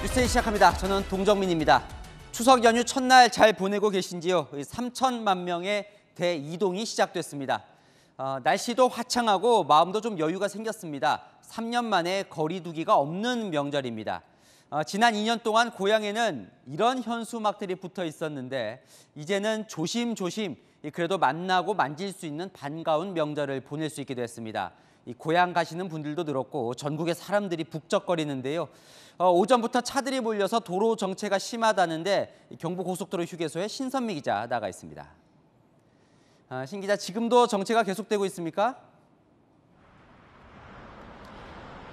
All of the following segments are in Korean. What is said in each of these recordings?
뉴스 시작합니다. 저는 동정민입니다. 추석 연휴 첫날 잘 보내고 계신지요? 3천만 명의 대이동이 시작됐습니다. 어, 날씨도 화창하고 마음도 좀 여유가 생겼습니다. 3년 만에 거리 두기가 없는 명절입니다. 어, 지난 2년 동안 고향에는 이런 현수막들이 붙어 있었는데 이제는 조심조심 그래도 만나고 만질 수 있는 반가운 명절을 보낼 수 있게 됐습니다. 이 고향 가시는 분들도 늘었고 전국의 사람들이 북적거리는데요. 어, 오전부터 차들이 몰려서 도로 정체가 심하다는데 경부 고속도로 휴게소에 신선미 기자 나가 있습니다. 아, 신 기자 지금도 정체가 계속되고 있습니까?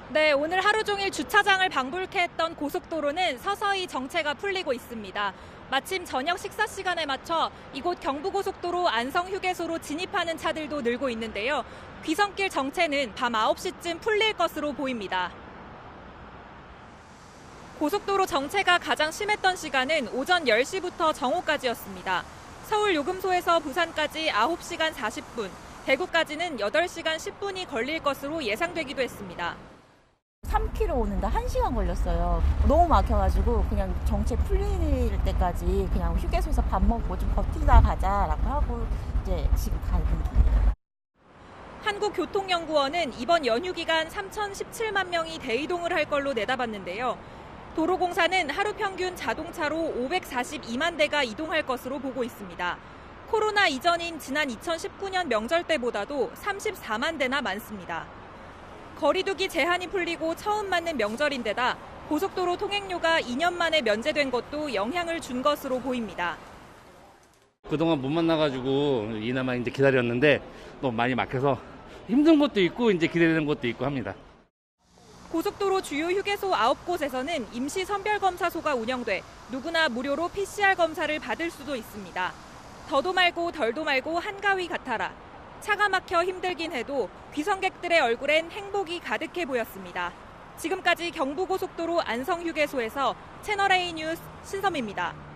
네, 오늘 하루 종일 주차장을 방불케 했던 고속도로는 서서히 정체가 풀리고 있습니다. 마침 저녁 식사 시간에 맞춰 이곳 경부고속도로 안성휴게소로 진입하는 차들도 늘고 있는데요. 귀성길 정체는 밤 9시쯤 풀릴 것으로 보입니다. 고속도로 정체가 가장 심했던 시간은 오전 10시부터 정오까지였습니다. 서울 요금소에서 부산까지 9시간 40분, 대구까지는 8시간 10분이 걸릴 것으로 예상되기도 했습니다. 3km 오는데 1시간 걸렸어요. 너무 막혀가지고 그냥 정체 풀릴 때까지 그냥 휴게소에서 밥 먹고 좀 버티다 가자라고 하고 이제 지금 가는 길이에요. 한국교통연구원은 이번 연휴 기간 3,017만 명이 대이동을 할 걸로 내다봤는데요. 도로공사는 하루 평균 자동차로 542만 대가 이동할 것으로 보고 있습니다. 코로나 이전인 지난 2019년 명절 때보다도 34만 대나 많습니다. 거리두기 제한이 풀리고 처음 맞는 명절인데다 고속도로 통행료가 2년 만에 면제된 것도 영향을 준 것으로 보입니다. 그동안 못 만나가지고 이나마 이제 기다렸는데 너무 많이 막혀서 힘든 것도 있고 이제 기대되는 것도 있고 합니다. 고속도로 주요 휴게소 9곳에서는 임시 선별검사소가 운영돼 누구나 무료로 PCR 검사를 받을 수도 있습니다. 더도 말고 덜도 말고 한가위 같아라. 차가 막혀 힘들긴 해도 귀성객들의 얼굴엔 행복이 가득해 보였습니다. 지금까지 경부고속도로 안성휴게소에서 채널A 뉴스 신섬입니다.